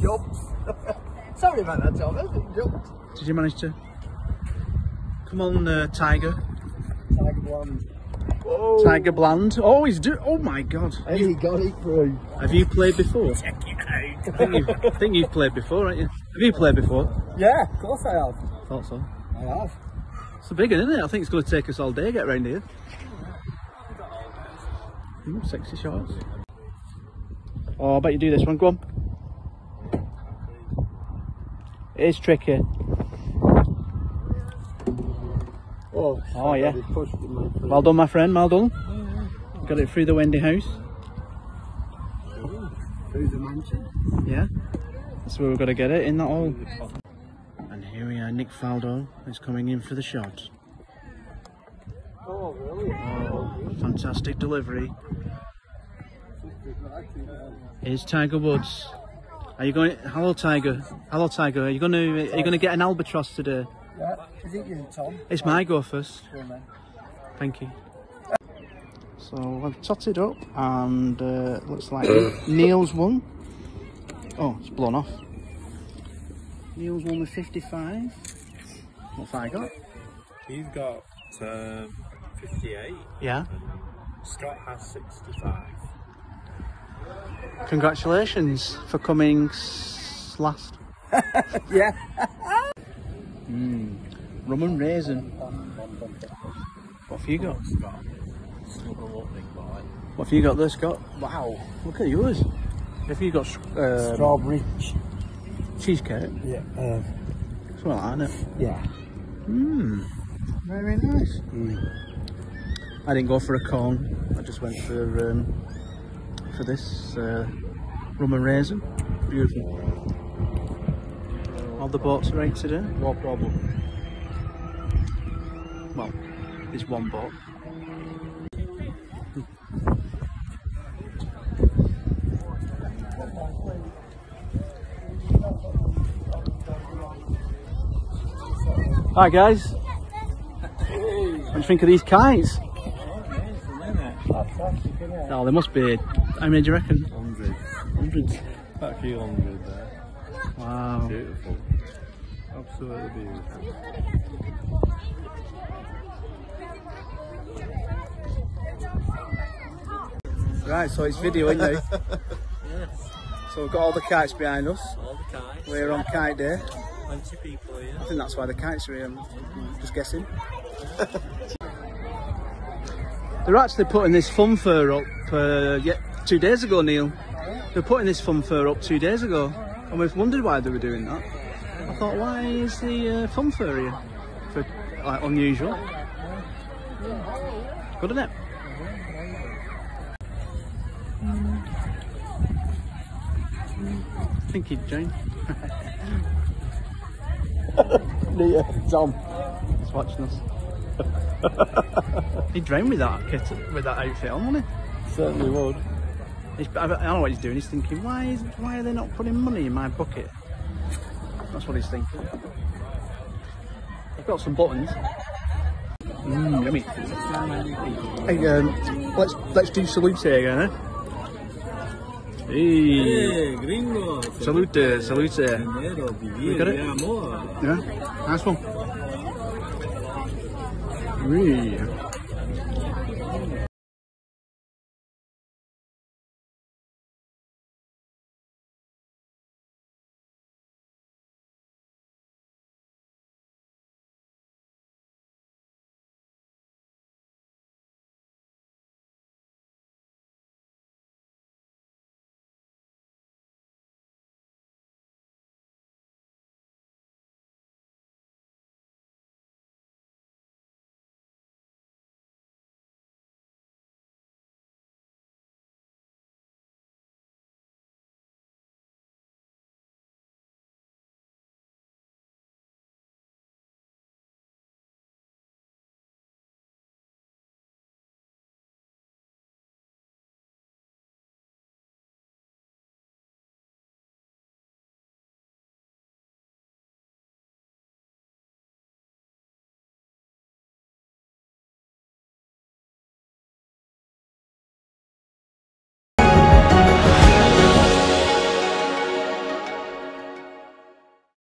Jumps. Sorry about that, Thomas. It jumped. Did you manage to? Come on, uh, Tiger. Tiger blonde. Whoa. Tiger Bland. Oh, he's do. Oh my God. And he got it through. Have you played before? I think you've, I think you've played before, haven't you? Have you played before? Yeah, of course I have. Thought so. I have. It's a big one, isn't it? I think it's going to take us all day to get round here. Ooh, sexy shots. Oh, I bet you do this one. Go on. It is tricky. Oh, Oh, yeah. Well done, my friend. Well done. Got it through the Wendy house. through the mansion. Yeah. That's where we've got to get it, in that hole. And here we are. Nick Faldo is coming in for the shot. Oh, really? Oh, fantastic delivery. Here's Tiger Woods. Are you going? Hello, Tiger. Hello, Tiger. Are you going to? Are you going to get an albatross today? Yeah. Is it you, Tom? It's my go first. Go. Thank you. So I've totted up, and uh, looks like Neil's won. Oh, it's blown off. Neil's won with 55. What's I got? You've got um, 58. Yeah. Scott has 65. Congratulations for coming s- last. Yeah. Mmm. Rum and raisin. What have you got? Scott. Snuggle up, big boy. What have you got there, Scott? Wow, look at yours. Have you got uh, Strawberry. cheesecake? Yeah. Uh, Something like that, isn't it? yeah. Mmm. Very nice. I didn't go for a cone. I just went for um, for this uh, rum and raisin. Beautiful. All the boats are out today. No problem. Well, there's one boat. Hi guys. What do you think of these kites? Oh, there must be. How many do you reckon? Hundreds. Hundreds. Quite a few hundred there. Wow. Beautiful. Absolutely beautiful. Right, so it's video, isn't it? yes. So we've got all the kites behind us. All the kites. We're on kite day. Plenty of people here. I think that's why the kites are here. I'm just guessing. They're actually putting this fun fair up uh, yeah, two days ago, Neil. They're putting this fun fair up two days ago, and we've wondered why they were doing that. I thought, why is the uh, fun fair here? For like, unusual. Good, isn't it? Thank you, Jane. Yeah, Tom. He's watching us. He drowned with that kit, with that outfit on, wasn't Certainly would. He's, I don't know what he's doing. He's thinking, why is why are they not putting money in my bucket? That's what he's thinking. I've got some buttons. Mmm, yummy. Hey, um, let's let's do salute here again, eh? Hey, Hey, gringo. salute, salute. Dinero, vivir, got it? amor. Yeah, nice one. Wee.